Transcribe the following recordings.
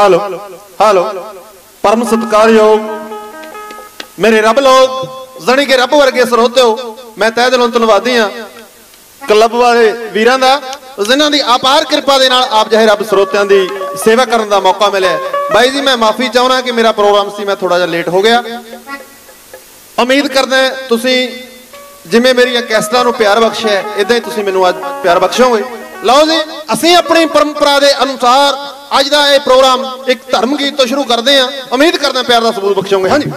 ਹਾਲੋ ਹਾਲੋ ਪਰਮ ਸਤਕਾਰਯੋਗ ਮੇਰੇ ਰੱਬ ਲੋਕ, ਜ਼ਣੀ ਕੇ ਰੱਬ ਵਰਗੇ ਸਰੋਤਿਓ, ਮੈਂ ਤਹਿ ਦਿਲੋਂ ਧੰਨਵਾਦੀ ਆ ਕਲੱਬ ਵਾਲੇ ਵੀਰਾਂ ਦਾ, ਜਿਨ੍ਹਾਂ ਦੀ ਅਪਾਰ ਕਿਰਪਾ ਦੇ ਨਾਲ ਆਪ ਜਿਹੇ ਰੱਬ ਸਰੋਤਿਆਂ ਦੀ ਸੇਵਾ ਕਰਨ ਦਾ ਮੌਕਾ ਮਿਲਿਆ ਬਾਈ ਜੀ, ਮੈਂ ਮਾਫੀ ਚਾਹੁੰਦਾ ਕਿ ਮੇਰਾ ਪ੍ਰੋਗਰਾਮ ਸੀ, ਮੈਂ ਥੋੜਾ ਜਿਹਾ ਲੇਟ ਹੋ ਗਿਆ। ਉਮੀਦ ਕਰਦਾ ਤੁਸੀਂ ਜਿਵੇਂ ਮੇਰੀਆਂ ਕੈਸਟਾਂ ਨੂੰ ਪਿਆਰ ਬਖਸ਼ਿਆ ਇਦਾਂ ਹੀ ਤੁਸੀਂ ਮੈਨੂੰ ਅੱਜ ਪਿਆਰ ਬਖਸ਼ੋਗੇ। ਲਓ ਜੀ, ਅਸੀਂ ਆਪਣੀ ਪਰੰਪਰਾ ਦੇ ਅਨੁਸਾਰ ਅੱਜ ਦਾ ਇਹ ਪ੍ਰੋਗਰਾਮ ਇੱਕ ਧਰਮ ਗੀਤ ਤੋਂ ਸ਼ੁਰੂ ਕਰਦੇ ਹਾਂ। ਉਮੀਦ ਕਰਦਾ ਪਿਆਰ ਦਾ ਸਬੂਤ ਬਖਸ਼ੋਗੇ। ਹਾਂਜੀ।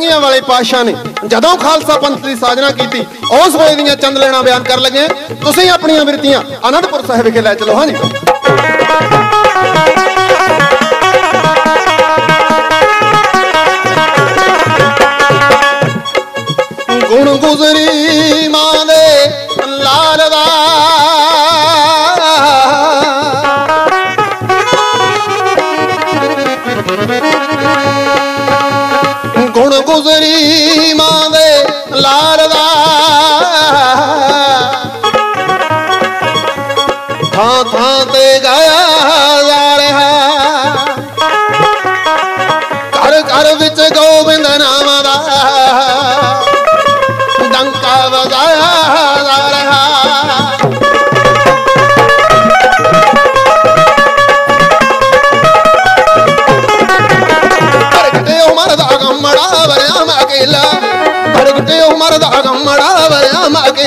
ਮੇਰੇ ਵਾਲੇ ਪਾਤਸ਼ਾਹ ਨੇ, ਜਦੋਂ ਖਾਲਸਾ ਪੰਥ ਦੀ ਸਾਜਨਾ ਕੀਤੀ, ਉਸ ਵੇਲੇ ਦੀਆਂ ਚੰਦ ਲੈਣਾ ਬਿਆਨ ਕਰ ਲੱਗੇ ਤੁਸੀਂ ਆਪਣੀਆਂ ਬਿਰਤੀਆਂ ਅਨੰਦਪੁਰ ਸਾਹਿਬ ਵਿਖੇ ਲੈ ਚਲੋ, ਹਾਂਜੀ। ਗੁਣ ਗੁਜ਼ਰੀ ਗੁਣ ਗੁਜ਼ਰੀ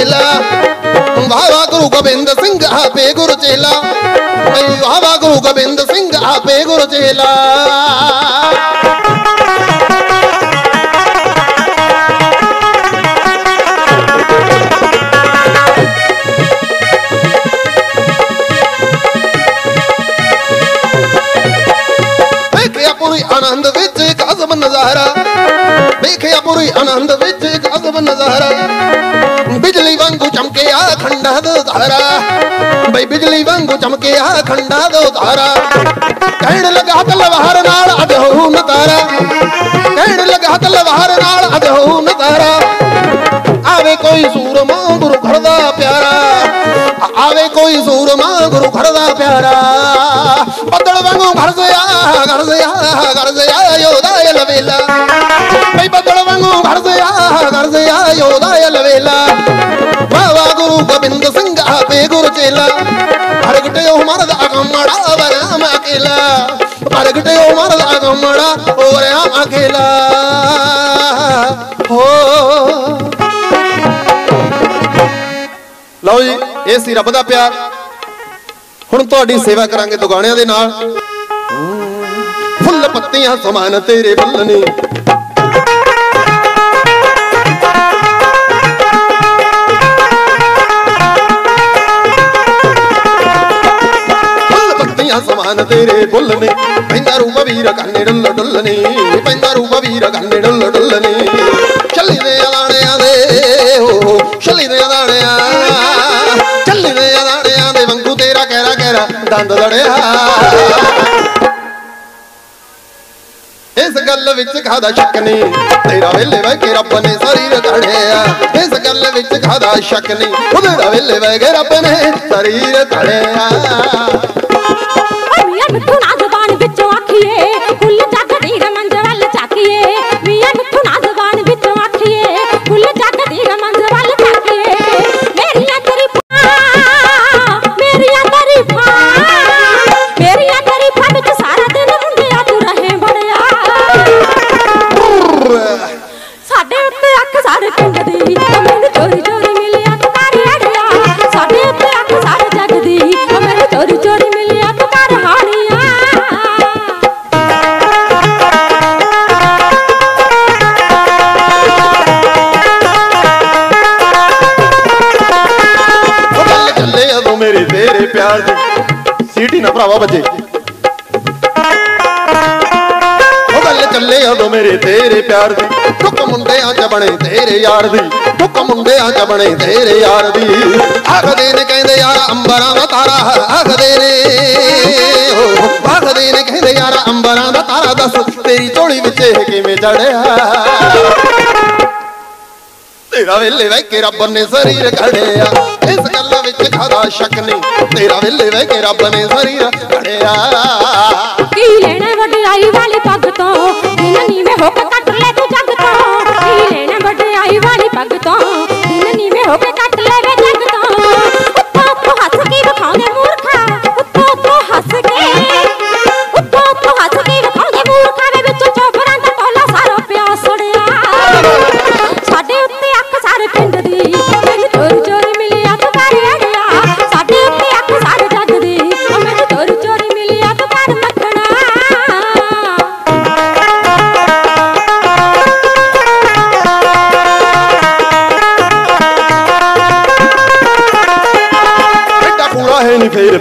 ਵਰਿਆ ਮੈਂ ਵਾਵਾ ਗੁਰੂ ਗੋਬਿੰਦ ਸਿੰਘ ਆਪੇ ਗੁਰੂ ਚੇਲਾ। ਬਈ ਵਾਵਾ ਗੁਰੂ ਗੋਬਿੰਦ ਸਿੰਘ ਆਪੇ ਗੁਰੂ ਚੇਲਾ। ਖੰਡਾ ਦਾ ਧਾਰਾ। ਬਈ ਬਿਜਲੀ ਵਾਂਗੂ ਚਮਕਿਆ ਖੰਡਾ ਦੋ ਧਾਰਾ। ਕਹਿਣ ਲੱਗਾ ਤਲਵਾਰ ਨਾਲ ਅਜ ਹੋ ਨਤਾਰਾ। ਕਹਿਣ ਲੱਗਾ ਤਲਵਾਰ ਨਾਲ ਅਜ ਹੋ ਨਤਾਰਾ। ਆਵੇ ਕੋਈ ਸੂਰਮਾ ਗੁਰੂ ਘਰ ਦਾ ਪਿਆਰਾ। ਆਵੇ ਕੋਈ ਸੂਰਮਾ ਗੁਰੂ ਘਰ ਦਾ ਪਿਆਰਾ। ਬੱਦਲ ਵਾਂਗੂ ਘਰਜ਼ਿਆ ਘਰਜ਼ਿਆ ਘਰਜ਼ਿਆ ਯੋਦਾ ਲਵੇਲਾ। ਬਈ ਬੱਦਲ ਵਾਂਗੂ ਘਰਜ਼ਿਆ ਘਰਜ਼ਿਆ ਯੋਦਾ ਲਵੇਲਾ। ਵਾਵਾ ਗੁਰੂ ਗੋਬਿੰਦ ਸਿੰਘ ਗੁਰ ਚੇਲਾ। ਹਰਗਟੇ ਮਰਦ ਅਗਮੜਾ ਵਰਾਮ ਅਕੇਲਾ। ਹਰਗਟੇ ਉਹ ਮਰਦ ਅਗਮੜਾ ਉਹ ਵਰਾਮ ਅਕੇਲਾ। ਹੋ। ਲਓ ਜੀ, ਇਹ ਸੀ ਰੱਬ ਦਾ ਪਿਆਰ। ਹੁਣ ਤੁਹਾਡੀ ਸੇਵਾ ਕਰਾਂਗੇ ਦੁਗਾਣਿਆਂ ਦੇ ਨਾਲ। ਫੁੱਲ ਪੱਤੀਆਂ ਸਮਾਨ ਤੇਰੇ ਫੁੱਲ ਪੱਤੀਆਂ ਤੇਰੇ ਫੁੱਲ ਨੇ। ਪੈਂਦਾ ਰੂਪ ਵੀਰ ਕੰਨੇ ਡੁੱਲ ਡੁੱਲ ਨੇ। ਪੈਂਦਾ ਰੂਪ ਵੀਰ ਕੰਨੇ ਡੁੱਲ ਡੁੱਲ ਨੇ। ਚੱਲੀ ਦੇ ਅਲਾਣਿਆਂ ਦੇ ਹੋ ਚੱਲੀ ਦੇ ਅਲਾਣਿਆਂ ਚੱਲੀ ਦੇ ਅਲਾਣਿਆਂ ਦੇ ਵਾਂਗੂ ਤੇਰਾ ਕਹਿਰਾ ਕਹਿਰਾ ਦੰਦ ਲੜਿਆ। ਇਸ ਗੱਲ ਵਿੱਚ ਖਾਦਾ ਸ਼ੱਕ ਨਹੀਂ। ਤੇਰਾ ਵੇਲੇ ਵੈ ਕੇ ਰੱਬ ਨੇ ਸਰੀਰ ਧੜਿਆ ਇਸ ਗੱਲ ਵਿੱਚ ਖਾਦਾ ਸ਼ੱਕ ਨਹੀਂ। ਉਹਦਾ ਵੇਲੇ ਵੈ ਕੇ ਰੱਬ ਨੇ ਸਰੀਰ ਧੜਿਆ ਮੀਆਂ ਮਿੱਠੂ ਨਾ ਜ਼ਬਾਨ ਵਿੱਚੋਂ ਆਖੀਏ ਕੁੱਲ ਜੱਗ ਦੀ ਰਮੰਜ ਵੱਲ ਚਾਕੀਏ। ਮੀਆਂ ਮਿੱਠੂ ਨਾ ਜ਼ਬਾਨ ਵਿੱਚੋਂ ਆਖੀਏ ਕੁੱਲ ਜੱਗ ਦੀ ਰਮੰਜ ਵੱਲ ਚਾਕੀਏ। ਮੇਰੀਆਂ ਤਰੀਫਾਂ ਮੇਰੀਆਂ ਤਰੀਫਾਂ ਮੇਰੀਆਂ ਤਰੀਫਾਂ ਵਿੱਚ ਸਾਰਾ ਦਿਨ ਹੁੰਦਿਆ ਤੂੰ ਰਹੇ ਬੜਿਆ। ਸਾਡੇ ਉੱਤੇ ਅੱਖ ਸਾਰੇ ਪਿੰਡ ਦੀ ਭਰਾਵਾ ਵੱਜੇ ਗੱਲ ਚੱਲੇ ਉਦੋਂ ਮੇਰੇ ਤੇਰੇ ਪਿਆਰ ਦੀ। ਟੁੱਕ ਮੁੰਡਿਆਂ ਚ ਬਣੇ ਤੇਰੇ ਯਾਰ ਦੀ। ਟੁੱਕ ਮੁੰਡਿਆਂ ਚ ਬਣੇ ਤੇਰੇ ਯਾਰ ਦੀ। ਆਖਦੇ ਨੇ ਕਹਿੰਦੇ ਯਾਰ ਅੰਬਰਾਂ ਦਾ ਤਾਰਾ ਆਖਦੇ ਨੇ। ਆਖਦੇ ਨੇ ਕਹਿੰਦੇ ਯਾਰ ਅੰਬਰਾਂ ਦਾ ਤਾਰਾ, ਦੱਸ ਤੇਰੀ ਝੋਲੀ ਵਿੱਚ ਇਹ ਕਿਵੇਂ ਚੜਿਆ? ਤੇਰਾ ਵੇਲੇ ਵੈ ਕੇ ਰੱਬ ਨੇ ਸਰੀਰ ਘੜਿਆ ਸ਼ੱਕ ਨਹੀਂ, ਤੇਰਾ ਵੇਲੇ ਵੈ ਕੇ ਰੱਬ ਨੇ ਸਰੀਰ ਘੜਿਆ ਕੀ ਲੈਣਾ ਵਡਿਆਈ ਵਾਲੀ ਪੱਗ ਤੋਂ? ਦਿਨ ਨੀਵੇਂ ਹੋ ਕੇ ਕੱਟ ਲੈ ਤੂੰ ਜੱਗ ਤੋਂ। ਕੀ ਲੈਣਾ ਵਡਿਆਈ ਵਾਲੀ ਪੱਗ ਤੋਂ? ਦਿਨ ਨੀਵੇਂ ਹੋ ਕੇ ਕੱਟ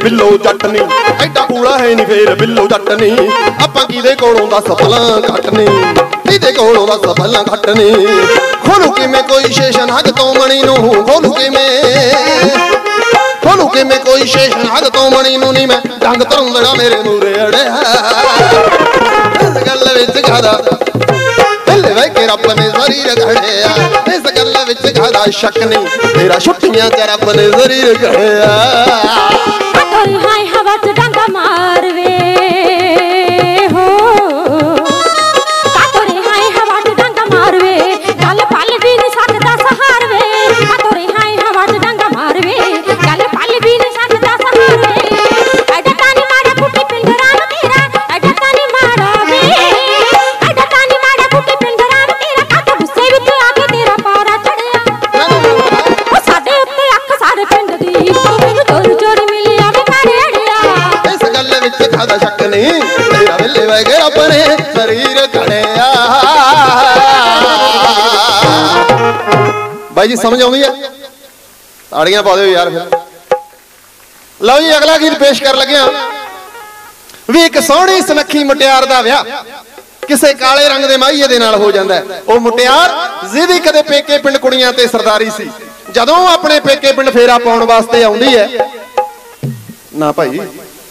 ਬਿੱਲੋ ਜੱਟ ਨਹੀਂ ਐਡਾ ਕੂੜਾ ਹੈ ਨਹੀਂ ਫੇਰ ਬਿੱਲੋ ਜੱਟ ਨਹੀਂ ਆਪਾਂ ਕਿਹਦੇ ਕੋਲੋਂ ਦਾ ਸਫਲਾਂ ਘਟਨੇ ਕਿਹਦੇ ਕੋਲੋਂ ਦਾ ਸਫਲਾਂ ਘਟਨੇ ਖੋਲੂ ਕਿਵੇਂ ਕੋਈ ਸ਼ੇਸ਼ਨ ਹੱਗ ਤੋਂ ਮਣੀ ਨੂੰ? ਖੋਲੂ ਕਿਵੇਂ? ਖੋਲੂ ਕਿਵੇਂ ਕੋਈ ਸ਼ੇਸ਼ਨ ਹੱਗ ਤੋਂ ਮਣੀ ਨੂੰ? ਨਹੀਂ ਮੈਂ ਡੰਗ ਤਰੁੰਦੜਾ ਮੇਰੇ ਮੂਰੇ ਅੜਿਆ। ਇਸ ਗੱਲ ਵਿੱਚ ਖਾਦਾ ਹਿੱਲੇ ਵੇ ਕੇ ਰੱਬ ਨੇ ਸਰੀਰ ਘੜਿਆ ਇਸ ਗੱਲ ਵਿੱਚ ਖਾਦਾ ਸ਼ੱਕ ਨਹੀਂ ਤੇਰਾ ਛੁੱਟੀਆਂ ਚ ਰੱਬ ਨੇ ਸਰੀਰ ਘੜਿਆ হয় ਜੀ ਸਮਝ ਆਉਂਦੀ ਹੈ ਤਾੜੀਆਂ ਪਾ ਦਿਓ ਯਾਰ ਫਿਰ। ਲਓ ਜੀ, ਅਗਲਾ ਗੀਤ ਪੇਸ਼ ਕਰਨ ਲੱਗਿਆ। ਵੀ ਇੱਕ ਸੋਹਣੀ ਸੁਨੱਖੀ ਮੁਟਿਆਰ ਦਾ ਵਿਆਹ। ਕਿਸੇ ਕਾਲੇ ਰੰਗ ਦੇ ਮਾਹੀਏ ਦੇ ਨਾਲ ਹੋ ਜਾਂਦਾ ਉਹ ਮੁਟਿਆਰ ਜਿਹਦੀ ਕਦੇ ਪੇਕੇ ਪਿੰਡ ਕੁੜੀਆਂ ਤੇ ਸਰਦਾਰੀ ਸੀ। ਜਦੋਂ ਆਪਣੇ ਪੇਕੇ ਪਿੰਡ ਫੇਰਾ ਪਾਉਣ ਵਾਸਤੇ ਆਉਂਦੀ ਹੈ। ਨਾ ਭਾਈ,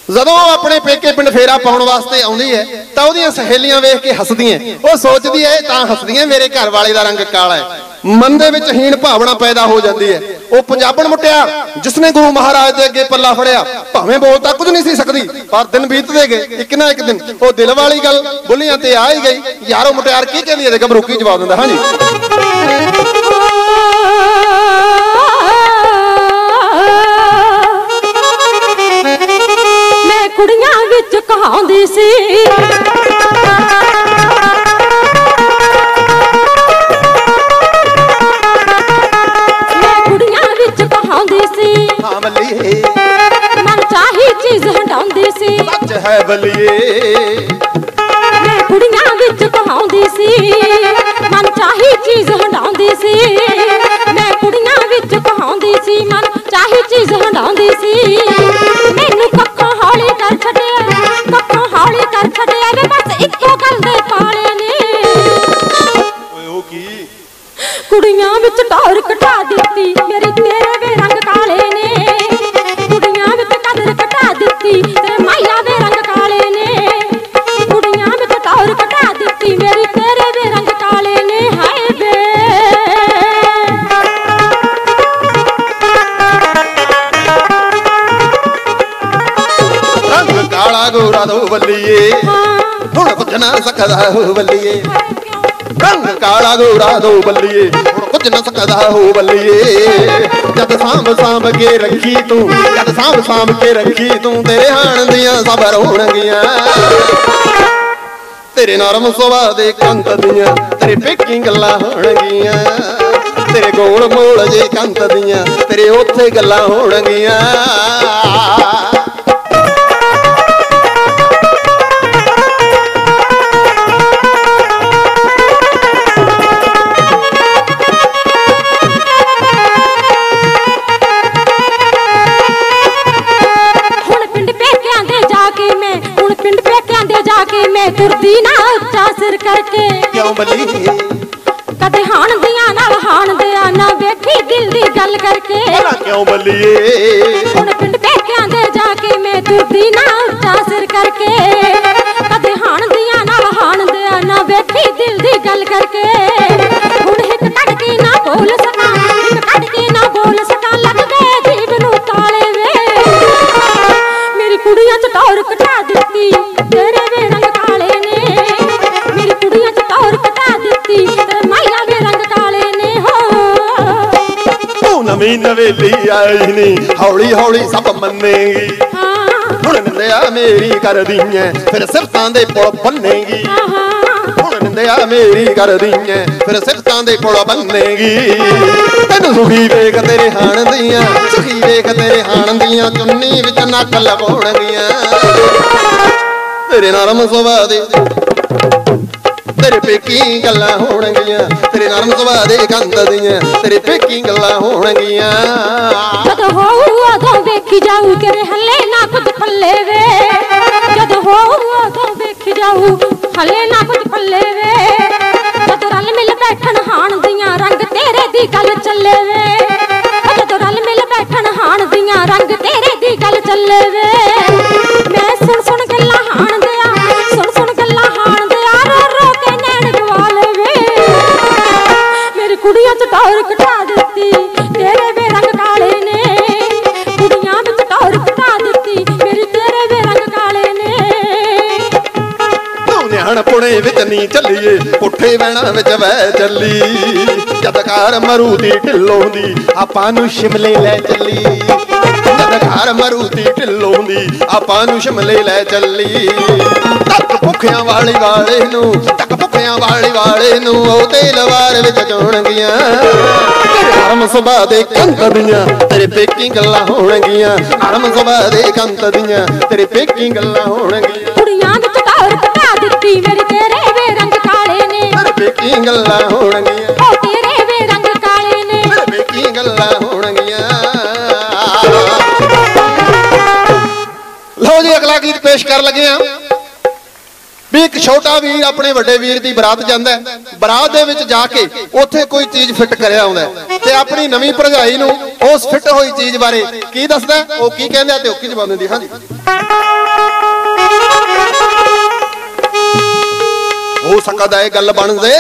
ਜਦੋਂ ਉਹ ਆਪਣੇ ਪੇਕੇ ਪਿੰਡ ਫੇਰਾ ਪਾਉਣ ਵਾਸਤੇ ਆਉਂਦੀ ਹੈ, ਤਾਂ ਉਹਦੀਆਂ ਸਹੇਲੀਆਂ ਵੇਖ ਕੇ ਹੱਸਦੀਆਂ ਉਹ ਸੋਚਦੀ ਹੈ, ਇਹ ਤਾਂ ਹੱਸਦੀਆਂ, ਮੇਰੇ ਘਰ ਵਾਲੇ ਦਾ ਰੰਗ ਕਾਲਾ ਹੈ। ਮਨ ਦੇ ਵਿੱਚ ਹੀਣ ਭਾਵਨਾ ਪੈਦਾ ਹੋ ਜਾਂਦੀ ਹੈ। ਉਹ ਪੰਜਾਬਣ ਮੁਟਿਆਰ ਜਿਸਨੇ ਗੁਰੂ ਮਹਾਰਾਜ ਦੇ ਅੱਗੇ ਪੱਲਾ ਫੜਿਆ, ਭਾਵੇਂ ਬੋਲ ਤਾਂ ਕੁਝ ਨਹੀਂ ਸੀ ਸਕਦੀ, ਪਰ ਦਿਨ ਬੀਤਦੇ ਗਏ, ਇੱਕ ਨਾ ਇੱਕ ਦਿਨ, ਉਹ ਦਿਲ ਵਾਲੀ ਗੱਲ ਬੁੱਲੀਆਂ ਤੇ ਆ ਹੀ ਗਈ। ਯਾਰੋ ਮੁਟਿਆਰ ਕੀ ਕਹਿੰਦੀ ਹੈ? ਤੇ ਘਬਰੂ ਕੀ ਜਵਾਬ ਦਿੰਦਾ, ਹਾਂਜੀ। ਮੈਂ ਕੁੜੀਆਂ ਵਿੱਚ ਕਹਾਉਂਦੀ ਸੀ। ਸੀ ਹਾਂ ਬੱਲੀਏ ਮਨ ਚਾਹੀ ਚੀਜ਼ ਹਟਾਉਂਦੀ ਸੀ। ਸੱਚ ਹੈ ਬੱਲੀਏ ਮੈਂ ਕੁੜੀਆਂ ਵਿੱਚ ਕਹਾਉਂਦੀ ਸੀ ਮਨ ਚਾਹੀ ਚੀਜ਼ ਹੰਡਾਉਂਦੀ ਸੀ। ਮੈਂ ਕੁੜੀਆਂ ਵਿੱਚ ਕਹਾਉਂਦੀ ਸੀ ਮਨ ਚਾਹੀ ਚੀਜ਼ ਹੰਡਾਉਂਦੀ ਸੀ। ਗੋਰਾ ਦੋ ਬੱਲੀਏ ਹਾਂ ਹੁਣ ਕੁਝ ਨਾ ਸਕਦਾ ਹੋ ਬੱਲੀਏ ਹਾਏ ਰੰਗ ਕਾਲਾ ਗੋਰਾ ਦੋ ਬੱਲੀਏ ਹੁਣ ਕੁਝ ਨਾ ਸਕਦਾ ਹੋ ਬੱਲੀਏ ਜਦ ਸਾਂਭ ਸਾਂਭ ਕੇ ਰੱਖੀ ਤੂੰ ਜਦ ਸਾਂਭ ਸਾਂਭ ਕੇ ਰੱਖੀ ਤੂੰ, ਤੇਰੇ ਹਾਣ ਦੀਆਂ ਸਬਰ ਹੋਣਗੀਆਂ ਤੇਰੇ ਨਰਮ ਸੁਭਾਅ ਦੇ ਕੰਤ ਦੀਆਂ, ਤੇਰੇ ਪੇਕੀ ਗੱਲਾਂ ਹੋਣਗੀਆਂ। ਤੇਰੇ ਗੋਲ ਮੋਲ ਜੇ ਕੰਤ ਦੀਆਂ, ਤੇਰੇ ਉੱਥੇ ਗੱਲਾਂ ਹੋਣਗੀਆਂ। ਤੁਰਦੀ ਨਾ ਉੱਚਾ ਸਿਰ ਕਰਕੇ। ਕਿਉਂ ਬੱਲੀ ਕਦੇ ਹਾਣ ਦੀਆਂ ਨਾਲ ਹਾਣ ਦਿਆ ਨਾ ਵੇਖੀ ਦਿਲ ਦੀ ਗੱਲ ਕਰਕੇ। ਭਲਾ ਕਿਉਂ ਬੱਲੀਏ ਹੁਣ ਪਿੰਡ ਪੇਕਿਆਂ ਦੇ ਜਾ ਕੇ ਮੈਂ ਤੁਰਦੀ ਨਾ ਉੱਚਾ ਸਿਰ ਕਰਕੇ। ਕਦੇ ਹਾਣ ਦੀਆਂ ਨਾਲ ਹਾਣ ਦਿਆ ਨਾ ਵੇਖੀ ਦਿਲ ਦੀ ਗੱਲ ਕਰਕੇ। ਹੁਣ ਇੱਕ ਕੱਢ ਕੇ ਨਾ ਬੋਲ ਤੂੰ ਨਵੀਂ ਨਵੇਲੀ ਆਈ ਨੀ। ਹੌਲੀ ਹੌਲੀ ਸਭ ਮੰਨੇਗੀ। ਹਾਂ। ਹੁਣ ਨਿੰਦਿਆ ਮੇਰੀ ਕਰਦੀਐ ਫਿਰ ਸਿਫਤਾਂ ਦੇ ਪੁਲ ਬੰਨੇਗੀ। ਨਿੰਦਿਆ ਮੇਰੀ ਕਰਦੀਐ ਫਿਰ ਸਿਫਤਾਂ ਦੇ ਪੁਲ ਬੰਨੇਗੀ। ਤੈਨੂੰ ਸੁਖੀ ਵੇਖ ਤੇਰੇ ਹਾਣ ਦੀਆਂ ਸੁਖੀ ਵੇਖ ਤੇਰੇ ਹਾਣ ਦੀਆਂ ਚੁੰਨੀ ਵਿੱਚ ਨੱਕ ਲਗਾਉਣਗੀਆਂ ਤੇਰੇ ਨਰਮ ਸੁਭਾਅ ਦੇ। ਤੇਰੇ ਪੇਕੀ ਗੱਲਾਂ ਹੋਣਗੀਆਂ, ਤੇਰੇ ਨਰਮ ਸੁਭਾਅ ਦੇ ਕੰਦ ਦੀਆਂ, ਤੇਰੇ ਪੇਕੀ ਗੱਲਾਂ ਹੋਣਗੀਆਂ। ਜਦ ਹੋਊ ਉਦੋਂ ਵੇਖੀ ਜਾਊ ਤੇਰੇ ਹੱਲੇ ਨਾ ਕੁਝ ਪੱਲੇ ਵੇ। ਜਦ ਹੋਊ ਉਦੋਂ ਵੇਖੀ ਜਾਊ ਹੱਲੇ ਨਾ ਕੁਝ ਪੱਲੇ ਵੇ। ਜਦ ਰਲ ਮਿਲ ਬੈਠਣ ਹਾਣ ਦੀਆਂ ਰੰਗ ਤੇਰੇ ਦੀ ਗੱਲ ਚੱਲੇ ਵੇ। ਨਹੀਂ ਚੱਲੀਏ, ਪੁੱਠੇ ਵਹਿਣਾ ਵਿੱਚ ਵਹਿ ਚੱਲੀ। ਜਦ ਮਰੂ ਦੀ ਢਿੱਲੋਂ ਦੀ ਆਪਾਂ ਨੂੰ ਸ਼ਿਮਲੇ ਲੈ ਚੱਲੀ। ਜਦ ਮਰੂ ਦੀ ਢਿੱਲੋਂ ਦੀ ਆਪਾਂ ਨੂੰ ਸ਼ਿਮਲੇ ਲੈ ਚੱਲੀ। ਤੱਕ ਭੁੱਖਿਆਂ ਵਾਲੀ ਵਾਲੇ ਨੂੰ, ਤੱਕ ਭੁੱਖਿਆਂ ਵਾਲੀ ਵਾਲੇ ਨੂੰ ਉਹ ਤੇਲਵਾਰ ਵਿੱਚ ਚੋਣਗੀਆਂ ਤੇਰੇ ਨਰਮ ਸੁਭਾਅ ਦੇ ਕੰਤ ਦੀਆਂ, ਤੇਰੇ ਪੇਕੀ ਗੱਲਾਂ ਹੋਣਗੀਆਂ। ਨਰਮ ਸੁਭਾਅ ਦੇ ਕੰਤ ਦੀਆਂ, ਤੇਰੇ ਪੇਕੀ ਗੱਲਾਂ ਹੋਣਗੀਆਂ। ਕੁੜੀਆਂ ਵਿੱਚ ਟੌਰ ਕਟਾ ਦਿੱਤੀ ਮੇਰੀ ਨੇ ਮੇਰੇ ਪੇਕੀ ਗੱਲਾਂ ਹੋਣਗੀਆਂ? ਉਹ ਤੇਰੇ ਵੇ ਰੰਗ ਕਾਲੇ ਨੇ। ਮੇਰੇ ਪੇਕੀ ਗੱਲਾਂ ਹੋਣਗੀਆਂ? ਲਓ ਜੀ ਅਗਲਾ ਗੀਤ ਪੇਸ਼ ਕਰਨ ਲੱਗੇ ਆ ਵੀ ਇੱਕ ਛੋਟਾ ਵੀਰ ਆਪਣੇ ਵੱਡੇ ਵੀਰ ਦੀ ਬਰਾਤ ਜਾਂਦਾ। ਬਰਾਤ ਦੇ ਵਿੱਚ ਜਾ ਕੇ ਉੱਥੇ ਕੋਈ ਚੀਜ਼ ਫਿੱਟ ਕਰਿਆ ਆਉਂਦਾ ਤੇ ਆਪਣੀ ਨਵੀਂ ਭਰਜਾਈ ਨੂੰ ਉਸ ਫਿੱਟ ਹੋਈ ਚੀਜ਼ ਬਾਰੇ ਕੀ ਦੱਸਦਾ? ਉਹ ਕੀ ਕਹਿੰਦਾ ਤੇ ਉਹ ਕੀ ਜਵਾਬ ਦਿੰਦੀ ਹਾਂਜੀ। ਹੋ ਸਕਦਾ ਇਹ ਗੱਲ ਬਣ ਜੇ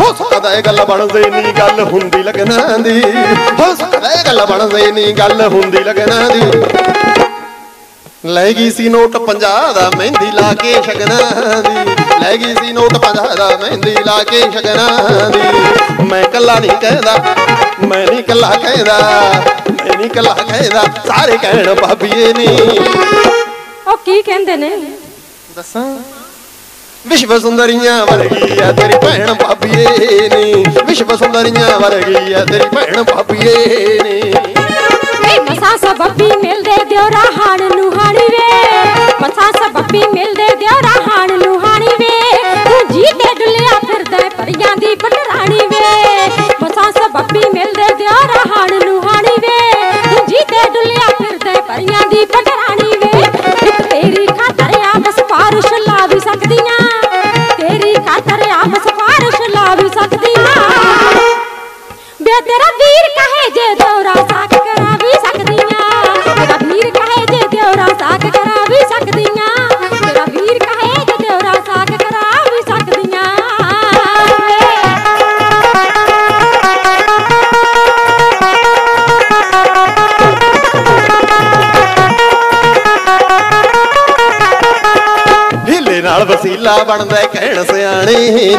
ਹੋ ਇਹ ਗੱਲ ਬਣਦੇ ਨਹੀਂ ਗੱਲ ਹੁੰਦੀ ਲੱਗਣਾ ਦੀ। ਹੋ ਸਕਦਾ ਇਹ ਗੱਲ ਬਣ ਜੇ ਨਹੀਂ ਗੱਲ ਹੁੰਦੀ ਲੱਗਣਾ ਦੀ। ਲੈ ਗਈ ਸੀ ਨੋਟ 50 ਦਾ, ਮਹਿੰਦੀ ਲਾ ਕੇ ਸ਼ਗਨਾਂ ਦੀ। ਲੈ ਗਈ ਸੀ ਨੋਟ 50 ਦਾ ਮਹਿੰਦੀ ਲਾ ਕੇ ਸ਼ਗਨਾਂ ਦੀ। ਮੈਂ ਕੱਲਾ ਨਹੀਂ ਕਹਿੰਦਾ ਮੈਂ ਨਹੀਂ ਕੱਲਾ ਕਹਿੰਦਾ ਮੈਂ ਨਹੀਂ ਕੱਲਾ ਕਹਿੰਦਾ ਸਾਰੇ ਕਹਿਣ ਭਾਬੀਏ ਨੀ। ਉਹ ਕੀ ਕਹਿੰਦੇ ਨੇ? ਦੱਸਾਂ? ਵਿਸ਼ਵ ਸੁੰਦਰੀਆਂ ਵਰਗੀ ਆ ਤੇਰੀ ਭੈਣ ਭਾਬੀਏ ਨੀ। ਵਿਸ਼ਵ ਸੁੰਦਰੀਆਂ ਵਰਗੀ ਆ ਤੇਰੀ ਭੈਣ ਭਾਬੀਏ ਨੀ। ਵਸੀਲਾ ਬਣਦਾ ਕਹਿਣ ਸਿਆਣੇ ਨੀ।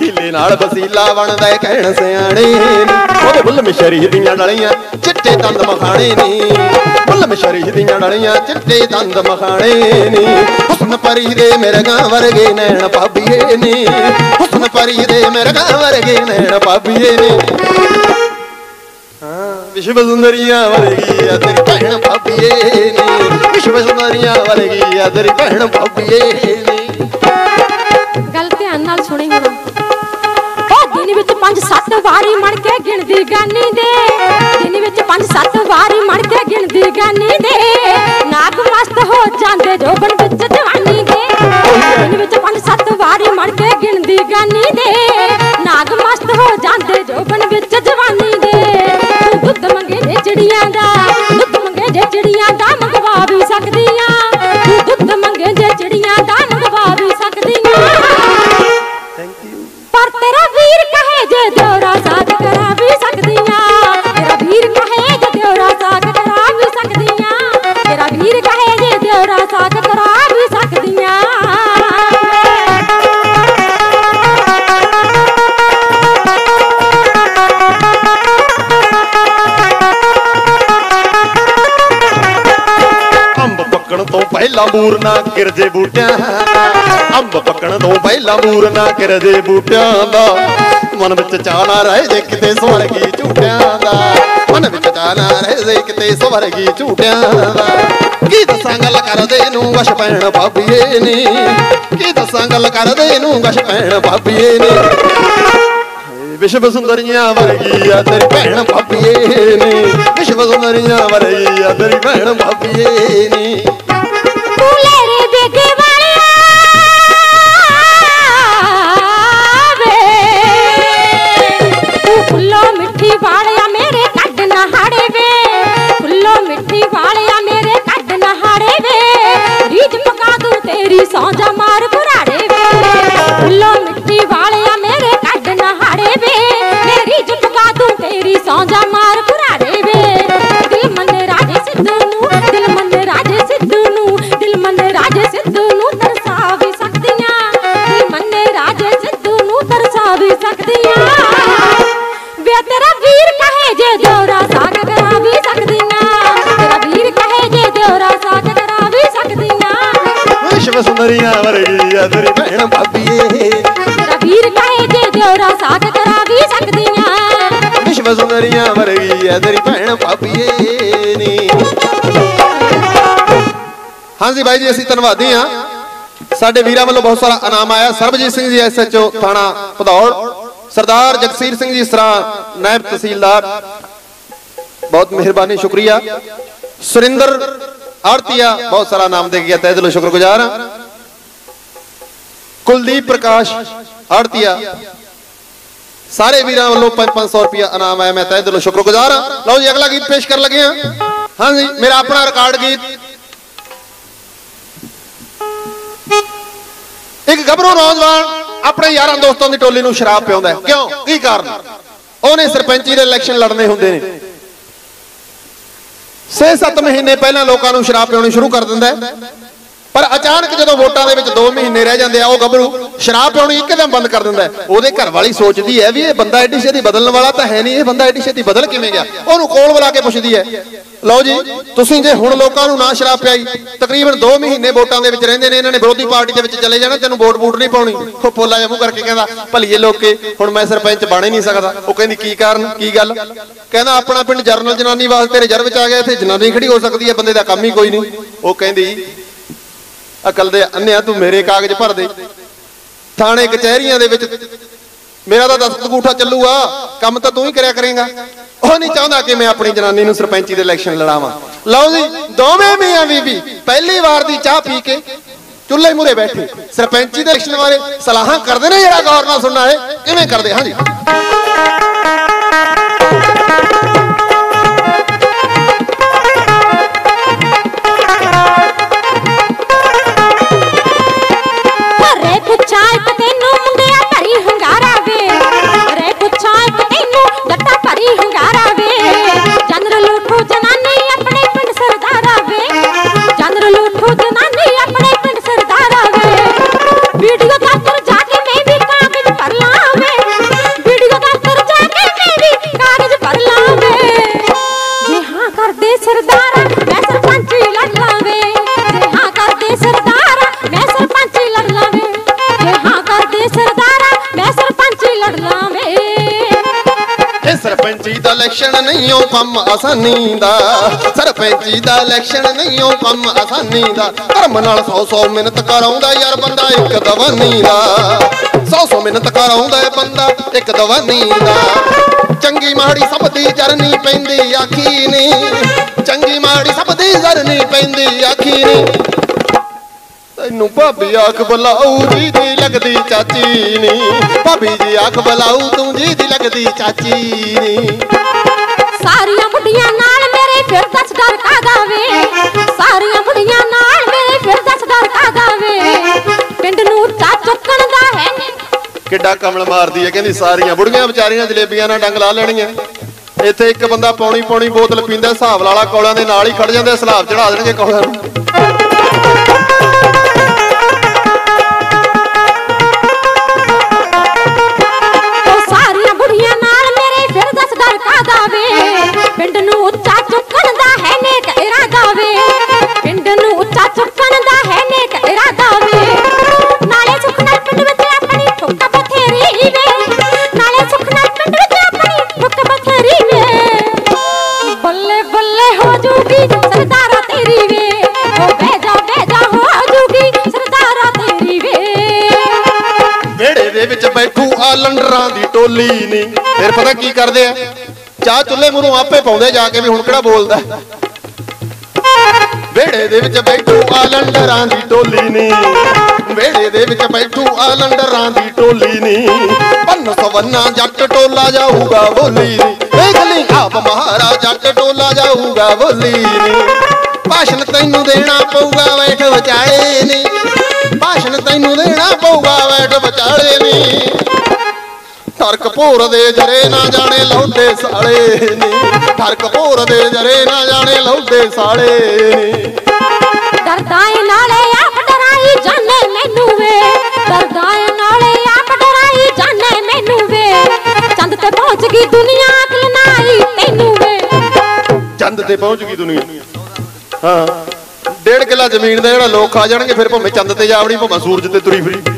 ਹੀਲੇ ਨਾਲ ਵਸੀਲਾ ਬਣਦਾ ਕਹਿਣ ਸਿਆਣੇ ਨੀ। ਉਹਦੇ ਬੁੱਲ ਮਿਸ਼ਰੀ ਦੀਆਂ ਡਲੀਆਂ, ਚਿੱਟੇ ਦੰਦ ਮਖਾਣੇ ਨੀ। ਬੁੱਲ ਮਿਸ਼ਰੀ ਦੀਆਂ ਡਲੀਆਂ, ਚਿੱਟੇ ਦੰਦ ਮਖਾਣੇ ਨੀ। ਹੁਸਨ ਪਰੀ ਦੇ ਮਿਰਗਾਂ ਵਰਗੇ ਨੈਣ ਪਾਬੀਏ ਨੀ। ਹੁਸਨ ਪਰੀ ਦੇ ਮਿਰਗਾਂ ਵਰਗੇ ਨੈਣ ਪਾਬੀਏ ਨੀ। ਵਿਸ਼ਵ ਸੁੰਦਰੀਆਂ ਵਰਗੀ ਆ ਤੇਰੀ ਭੈਣ ਭਾਬੀਏ ਨੀ। ਵਿਸ਼ਵ ਸੁੰਦਰੀਆਂ ਵਰਗੀ ਆ ਤੇਰੀ ਭੈਣ ਭਾਬੀਏ ਗੱਲ ਧਿਆਨ ਨਾਲ ਸੁਣੀ ਹੁਣ। ਉਹ ਦਿਨ ਵਿੱਚ 5-7 ਵਾਰੀ ਮੜ ਕੇ ਗਿਣਦੀ ਗਾਨੀ ਦੇ। ਦਿਨ ਵਿੱਚ 5-7 ਵਾਰੀ ਮੜ ਕੇ ਗਿਣਦੀ ਗਾਨੀ ਦੇ। ਨਾਗ ਮਸਤ ਹੋ ਜਾਂਦੇ ਜੋਬਨ ਵਿੱਚ ਪਹਿਲਾਂ ਮੂਰ ਨਾ ਗਿਰਜੇ ਬੂਟਿਆਂ ਅੰਬ ਪੱਕਣ ਤੋਂ ਪਹਿਲਾਂ ਮੂਰ ਨਾ ਗਿਰਜੇ ਬੂਟਿਆਂ ਦਾ। ਮਨ ਵਿੱਚ ਚਾਹ ਨਾ ਰਹੇ ਜੇ ਕਿਤੇ ਸਵਰਗੀ ਝੂਟਿਆਂ ਦਾ। ਮਨ ਵਿੱਚ ਚਾਹ ਨਾ ਰਹੇ ਜੇ ਕਿਤੇ ਸਵਰਗੀ ਝੂਟਿਆਂ ਦਾ। ਕੀ ਦੱਸਾਂ ਗੱਲ ਕਰਦੇ ਨੂੰ ਵਸ਼ ਪੈਣ ਬਾਬੀਏ ਨੀ। ਕੀ ਦੱਸਾਂ ਗੱਲ ਕਰਦੇ ਨੂੰ ਵਸ਼ ਪੈਣ ਬਾਬੀਏ ਨੀ। ਵਿਸ਼ਵ ਸੁੰਦਰੀਆਂ ਵਰਗੀ ਆ ਤੇਰੀ ਭੈਣ ਭਾਬੀਏ ਨੇ। ਵਿਸ਼ਵ ਸੁੰਦਰੀਆਂ ਵਰਗੀ ਆ ਤੇਰੀ ਭੈਣ ਭਾਬੀਏ ਨੇ। ਫੂਲੇ ਸੁੰਦਰੀਆਂ ਵਰਗੀ ਆ ਤੇਰੀ ਭੈਣ ਭਾਬੀਏ। ਤੇਰਾ ਵੀਰ ਕਹੇ ਜੇ ਦਿਉਰਾ ਸਾਗ ਕਰਾ ਵੀ ਸਕਦੀਆਂ? ਵਿਸ਼ਵ ਸੁੰਦਰੀਆਂ ਵਰਗੀ ਆ ਤੇਰੀ ਭੈਣ ਭਾਬੀਏ ਨੀ। ਹਾਂਜੀ ਬਾਈ ਜੀ ਅਸੀਂ ਧੰਨਵਾਦੀ ਆ ਸਾਡੇ ਵੀਰਾਂ ਵੱਲੋਂ ਬਹੁਤ ਸਾਰਾ ਇਨਾਮ ਆਇਆ। ਸਰਬਜੀਤ ਸਿੰਘ ਜੀ ਐਸਐਚਓ ਥਾਣਾ ਭਦੌੜ। ਸਰਦਾਰ ਜਗਸੀਰ ਸਿੰਘ ਜੀ ਸਰਾ ਨਾਇਬ ਤਹਿਸੀਲਦਾਰ। ਬਹੁਤ ਮਿਹਰਬਾਨੀ ਸ਼ੁਕਰੀਆ। ਸੁਰਿੰਦਰ ਆਰਤੀਆ ਬਹੁਤ ਸਾਰਾ ਨਾਮ ਦੇ ਗਿਆ ਤਹਿ ਦਿਲੋਂ ਸ਼ੁਕਰਗੁਜ਼ਾਰ ਹਾਂ। ਕੁਲਦੀਪ ਪ੍ਰਕਾਸ਼ ਹੜਤੀਆ ਸਾਰੇ ਵੀਰਾਂ ਵੱਲੋਂ 5-500 ਰੁਪਇਆ ਇਨਾਮ ਆਇਆ। ਮੈਂ ਤਹਿ ਦਿਲੋਂ ਸ਼ੁਕਰਗੁਜ਼ਾਰ ਹਾਂ। ਲਓ ਜੀ, ਅਗਲਾ ਗੀਤ ਪੇਸ਼ ਕਰਨ ਲੱਗੇ ਹਾਂ। ਹਾਂਜੀ, ਮੇਰਾ ਆਪਣਾ ਰਿਕਾਰਡ ਗੀਤ। ਇੱਕ ਗੱਭਰੂ ਨੌਜਵਾਨ ਆਪਣੇ ਯਾਰਾਂ ਦੋਸਤਾਂ ਦੀ ਟੋਲੀ ਨੂੰ ਸ਼ਰਾਬ ਪਿਆਉਂਦਾ ਕਿਉਂ? ਕੀ ਕਾਰਨ? ਉਹਨੇ ਸਰਪੰਚੀ ਦੇ ਇਲੈਕਸ਼ਨ ਲੜਨੇ ਹੁੰਦੇ ਨੇ। 6-7 ਮਹੀਨੇ ਪਹਿਲਾਂ ਲੋਕਾਂ ਨੂੰ ਸ਼ਰਾਬ ਪਿਆਉਣੀ ਸ਼ੁਰੂ ਕਰ ਦਿੰਦਾ ਪਰ ਅਚਾਨਕ ਜਦੋਂ ਵੋਟਾਂ ਦੇ ਵਿੱਚ 2 ਮਹੀਨੇ ਰਹਿ ਜਾਂਦੇ ਆ, ਉਹ ਗੱਭਰੂ ਸ਼ਰਾਬ ਪਿਆਉਣੀ ਇੱਕਦਮ ਬੰਦ ਕਰ ਦਿੰਦਾ ਉਹਦੇ ਘਰ ਵਾਲੀ ਸੋਚਦੀ ਹੈ ਵੀ ਇਹ ਬੰਦਾ ਐਡੀ ਛੇਤੀ ਬਦਲਣ ਵਾਲਾ ਤਾਂ ਹੈ ਨਹੀਂ, ਇਹ ਬੰਦਾ ਐਡੀ ਛੇਤੀ ਬਦਲ ਕਿਵੇਂ ਗਿਆ? ਉਹਨੂੰ ਕੋਲ ਬੁਲਾ ਕੇ ਪੁੱਛਦੀ ਹੈ, ਲਓ ਜੀ, ਤੁਸੀਂ ਜੇ ਹੁਣ ਲੋਕਾਂ ਨੂੰ ਨਾ ਸ਼ਰਾਬ ਪਿਆਈ, ਤਕਰੀਬਨ 2 ਮਹੀਨੇ ਵੋਟਾਂ ਦੇ ਵਿੱਚ ਰਹਿੰਦੇ ਨੇ, ਇਹਨਾਂ ਨੇ ਵਿਰੋਧੀ ਪਾਰਟੀ ਦੇ ਵਿੱਚ ਚਲੇ ਜਾਣਾ, ਤੈਨੂੰ ਵੋਟ ਵੂਟ ਨਹੀਂ ਪਾਉਣੀ। ਉਹ ਪੋਲਾ ਜਿਹਾ ਮੂੰਹ ਕਰਕੇ ਕਹਿੰਦਾ, ਭਲੀਏ ਲੋਕੇ, ਹੁਣ ਮੈਂ ਸਰਪੰਚ ਬਣ ਹੀ ਨਹੀਂ ਸਕਦਾ। ਉਹ ਕਹਿੰਦੀ, ਕੀ ਕਾਰਨ, ਕੀ ਗੱਲ? ਕਹਿੰਦਾ, ਆਪਣਾ ਪਿੰਡ ਜਰਨਲ ਜਨਾਨੀ ਵਾਸਤੇ ਰਿਜ਼ਰਵ ਚ ਆ ਗਿਆ, ਇੱਥੇ ਜਨਾਨੀ ਖੜੀ ਹੋ ਸਕਦੀ ਹੈ, ਬੰਦੇ ਦਾ ਕੰਮ ਹੀ ਕੋਈ ਨਹੀਂ। ਉਹ ਕਹਿੰਦੀ ਅਕਲ ਦੇ ਅੰਨਿਆ ਤੂੰ ਮੇਰੇ ਕਾਗਜ਼ ਭਰ ਦੇ। ਥਾਣੇ, ਕਚਹਿਰੀਆਂ ਦੇ ਵਿੱਚ ਮੇਰਾ ਤਾਂ ਦਸਤਖਤ ਗੂਠਾ ਚੱਲੂਗਾ, ਕੰਮ ਤਾਂ ਤੂੰ ਹੀ ਕਰਿਆ ਕਰੇਗਾ। ਉਹ ਨਹੀਂ ਚਾਹੁੰਦਾ ਕਿ ਮੈਂ ਆਪਣੀ ਜਨਾਨੀ ਨੂੰ ਸਰਪੰਚੀ ਦੇ ਇਲੈਕਸ਼ਨ ਲੜਾਵਾਂ। ਲਓ ਜੀ, ਦੋਵੇਂ ਮੀਆਂ ਬੀਬੀ ਪਹਿਲੀ ਵਾਰ ਦੀ ਚਾਹ ਪੀ ਕੇ ਚੁੱਲ੍ਹੇ ਮੂਰੇ ਬੈਠੇ। ਸਰਪੰਚੀ ਦੇ ਇਲੈਕਸ਼ਨ ਬਾਰੇ ਸਲਾਹਾਂ ਕਰਦੇ ਨੇ ਜਿਹੜਾ ਗੌਰ ਨਾਲ ਸੁਣਨਾ ਹੈ ਕਿਵੇਂ ਕਰਦੇ ਹਾਂਜੀ ਸਰਪੰਚੀ ਦਾ ਇਲੈਕਸ਼ਨ ਨਹੀਂ ਉਹ ਕੰਮ ਆਸਾਨੀ ਦਾ। ਸਰਪੰਚੀ ਦਾ ਇਲੈਕਸ਼ਨ ਨਹੀਂ ਉਹ ਕੰਮ ਆਸਾਨੀ ਦਾ। ਧਰਮ ਨਾਲ 100 100 ਮਿਹਨਤ ਕਰਾਉਂਦਾ ਯਾਰ ਬੰਦਾ ਇੱਕ ਦਵਾਨੀ ਦਾ। ਸੌ ਸੌ ਮਿਹਨਤ ਕਰਾਉਂਦਾ ਏ ਬੰਦਾ ਇੱਕ ਦਵਾਨੀ ਦਾ। ਚੰਗੀ ਮਾੜੀ ਸਭ ਦੀ ਜਰਨੀ ਪੈਂਦੀ ਆਖੀ ਨਹੀਂ ਚੰਗੀ ਮਾੜੀ ਸਭ ਦੀ ਜਰਨੀ ਪੈਂਦੀ ਆਖੀ ਨਹੀਂ ਤੈਨੂੰ ਭਾਬੀ ਆਖ ਬਲਾਉ ਜੀ ਦੀ ਲੱਗਦੀ ਚਾਚੀ ਨਹੀਂ ਭਾਬੀ ਜੀ ਆਖ ਬਲਾਉ ਤੂੰ ਜੀ ਦੀ ਲੱਗਦੀ ਚਾਚੀ ਨਹੀਂ ਸਾਰੀਆਂ ਬੁੱਢੀਆਂ ਨਾਲ ਮੇਰੇ ਫਿਰ ਦੱਸ ਡਰ ਕਿੱਡਾ ਕਮਲ ਮਾਰਦੀ ਹੈ, ਕਹਿੰਦੀ ਸਾਰੀਆਂ ਬੁੜੀਆਂ ਵਿਚਾਰੀਆਂ ਜਲੇਬੀਆਂ ਨਾਲ ਡੰਗ ਲਾ ਲੈਣੀਆਂ। ਇੱਥੇ ਇੱਕ ਬੰਦਾ ਪੌਣੀ ਪੌਣੀ ਬੋਤਲ ਪੀਂਦਾ, ਹਿਸਾਬ ਲਾਲਾ ਕੌਲਿਆਂ ਦੇ ਨਾਲ ਹੀ ਖੜ ਜਾਂਦਾ, ਸਲਾਬ ਚੜਾ ਦੇਣਗੇ ਕੌਲਿਆਂ ਨੂੰ। ਲੰਡਰਾਂ ਦੀ ਟੋਲੀ ਨਹੀਂ ਫਿਰ ਪਤਾ ਕੀ ਕਰਦੇ ਆ? ਚਾਹ ਚੁੱਲ੍ਹੇ ਮੂਹਰੋਂ ਆਪੇ ਪਾਉਂਦੇ ਜਾ ਕੇ ਵੀ ਹੁਣ ਕਿਹੜਾ ਬੋਲਦਾ ਵਿਹੜੇ ਦੇ ਵਿੱਚ ਬੈਠੂ ਆ ਲੰਡਰਾਂ ਦੀ ਟੋਲੀ ਨਹੀਂ ਵਿਹੜੇ ਦੇ ਵਿੱਚ ਬੈਠੂ ਆ ਲੰਡਰਾਂ ਦੀ ਟੋਲੀ ਨਹੀਂ ਪੰਨ ਸਵੰਨਾ ਜੱਟ ਟੋਲਾ ਜਾਊਗਾ ਬੋਲੀ ਨਹੀਂ ਵੇਖ ਲਈ ਆਪ ਮਹਾਰਾ ਜੱਟ ਟੋਲਾ ਜਾਊਗਾ ਬੋਲੀ ਨਹੀਂ ਭਾਸ਼ਣ ਤੈਨੂੰ ਦੇਣਾ ਪਊਗਾ ਬੈਠ ਵਿਚਾਲੇ ਨਹੀਂ ਭਾਸ਼ਣ ਤੈਨੂੰ ਦੇਣਾ ਪਊਗਾ ਬੈਠ ਵਿਚਾਲੇ ਨਹੀਂ ਠਰਕ ਭੋਰ ਦੇ ਜਰੇ ਨਾ ਜਾਣੇ ਲੌਡੇ ਸਾਲੇ ਨੀ। ਠਰਕ ਭੋਰ ਦੇ ਜਰੇ ਨਾ ਜਾਣੇ ਲੌਡੇ ਸਾਲੇ ਨੀ। ਨਾਲੇ ਆਪ ਡਰਾਈ ਜਾਣੇ ਮੈਨੂੰ ਵੇ। ਡਰਦਾ ਏ ਨਾਲੇ ਆਪ ਡਰਾਈ ਜਾਣੇ ਮੈਨੂੰ ਵੇ। ਚੰਦ ਤੇ ਪਹੁੰਚ ਗਈ ਦੁਨੀਆ ਅਕਲ ਨਾ ਆਈ ਤੈਨੂੰ ਵੇ। ਚੰਦ ਤੇ ਪਹੁੰਚ ਗਈ ਦੁਨੀਆ। ਹਾਂ। ਡੇਢ ਕਿੱਲਾ ਜ਼ਮੀਨ ਦਾ ਜਿਹੜਾ ਲੋਕ ਖਾ ਜਾਣਗੇ ਫਿਰ ਭਾਵੇਂ ਚੰਦ ਤੇ ਜਾਵੜੀ ਭਾਵੇਂ ਸੂਰਜ ਤੇ ਤੁਰੀ ਫਿਰੀ।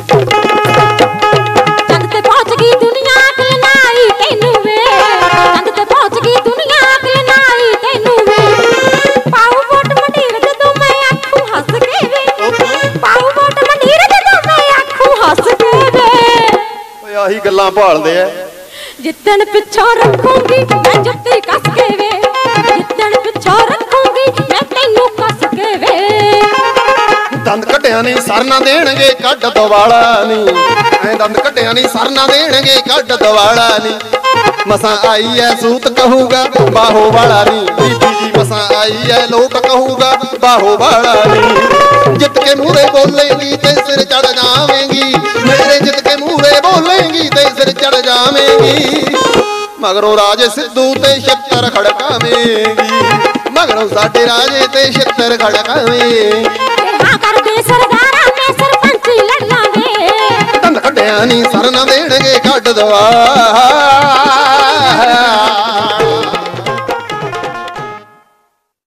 ਗੱਲਾਂ ਭਾਲਦੇ ਆ। ਜਿੱਦਣ ਪਿੱਛੋਂ ਰੱਖੂੰਗੀ ਮੈਂ ਜੁੱਤੀ ਕੱਸ ਕੇ ਵੇ। ਜਿੱਦਣ ਪਿੱਛੋਂ ਰੱਖੂੰਗੀ ਮੈਂ ਤੈਨੂੰ ਕੱਸ ਕੇ ਵੇ। ਦੰਦ ਕੱਢਿਆ ਨਹੀਂ ਸਰ ਨਾ ਦੇਣਗੇ ਕੱਢ ਦਵਾਲਾ ਨਹੀਂ ਐ ਦੰਦ ਕੱਢਿਆ ਨਹੀਂ ਸਰ ਨਾ ਦੇਣਗੇ ਕੱਢ ਦਵਾਲਾ ਨਹੀਂ ਮਸਾਂ ਆਈ ਐ ਸੂਤ ਕਹੂਗਾ ਬਾਹੋ ਵਾਲਾ ਨਹੀਂ ਮਸਾਂ ਆਈ ਐ ਲੋਕ ਕਹੂਗਾ ਬਾਹੋ ਵਾਲਾ ਨਹੀਂ। ਜਿੱਤ ਕੇ ਮੂਰੇ ਬੋਲੇਂਗੀ ਤੇ ਸਿਰ ਚੜ ਜਾਵੇਂਗੀ। ਮੇਰੇ ਜਿੱਤ ਕੇ ਮੂਰੇ ਬੋਲੇਂਗੀ ਤੇ ਸਿਰ ਚੜ ਜਾਵੇਂਗੀ। ਮਗਰੋਂ ਰਾਜੇ ਸਿੱਧੂ ਤੇ ਛੱਤਰ ਖੜਕਾਵੇਂਗੀ। ਮਗਰੋਂ ਸਾਡੇ ਰਾਜੇ ਤੇ ਛੱਤਰ ਖੜਕਾਵੇਂਗੀ। ਹਾਂ ਕਰਦੇ ਸਰਦਾਰਾਂ ਸਰਪੰਚ ਕੱਢਿਆ ਨਹੀਂ ਸਰ ਨਾ ਦੇਣਗੇ ਕੱਢ ਦਵਾ।